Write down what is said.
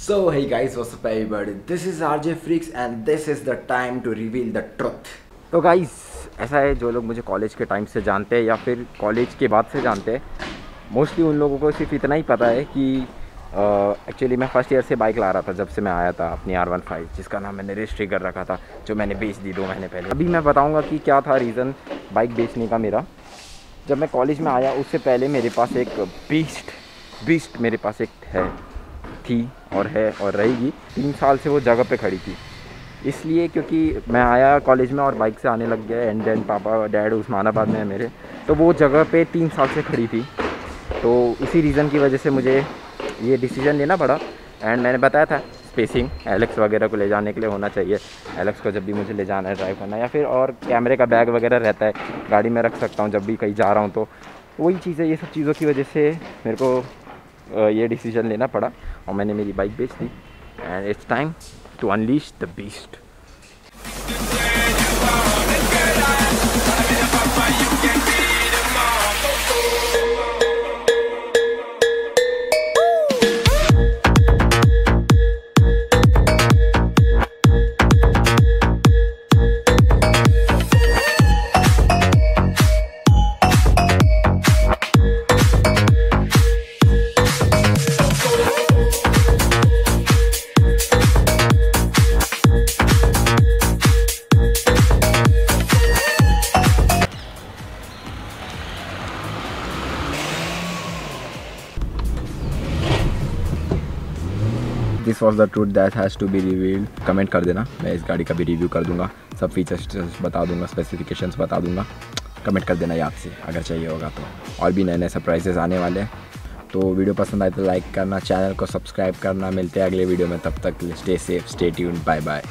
So hey guys, what's up everybody? This is RJ Freaks and this is the time to reveal the truth. तो guys ऐसा है जो लोग मुझे college के टाइम से जानते हैं या फिर कॉलेज के बाद से जानते हैं मोस्टली उन लोगों को सिर्फ़ इतना ही पता है कि एक्चुअली uh, मैं फ़र्स्ट ईयर से बाइक ला रहा था जब से मैं आया था अपनी आर वन फाइव जिसका नाम मैंने रजिस्ट्री कर रखा था जो मैंने बेच दी दो महीने पहले अभी मैं बताऊँगा कि क्या था रीज़न बाइक बेचने का मेरा जब मैं कॉलेज में आया उससे पहले मेरे पास एक बीस्ट बीस्ट मेरे पास एक है थी और है और रहेगी। तीन साल से वो जगह पे खड़ी थी। इसलिए क्योंकि मैं आया कॉलेज में और बाइक से आने लग गया एंड देन पापा डैड उस्मानाबाद में है मेरे। तो वो जगह पे तीन साल से खड़ी थी। तो इसी रीज़न की वजह से मुझे ये डिसीज़न लेना पड़ा। एंड मैंने बताया था स्पेसिंग एलेक्स वगैरह को ले जाने के लिए होना चाहिए। एलेक्स को जब भी मुझे ले जाना है ड्राइव करना या फिर और कैमरे का बैग वगैरह रहता है, गाड़ी में रख सकता हूँ जब भी कहीं जा रहा हूँ तो। वही चीज़ें, ये सब चीज़ों की वजह से मेरे को ये डिसीज़न लेना पड़ा और मैंने मेरी बाइक बेच दी। And it's time to unleash the beast this was the truth that has to be revealed comment कर देना, मैं इस गाड़ी का भी रिव्यू कर दूँगा। सब फीचर्स बता दूँगा स्पेसिफिकेशंस बता दूँगा। कमेंट कर देना याद से अगर चाहिए होगा तो। और भी नए नए सरप्राइजेज आने वाले हैं। तो वीडियो पसंद आए तो लाइक करना चैनल को सब्सक्राइब करना। मिलते हैं अगले वीडियो में, तब तक stay safe stay tune bye bye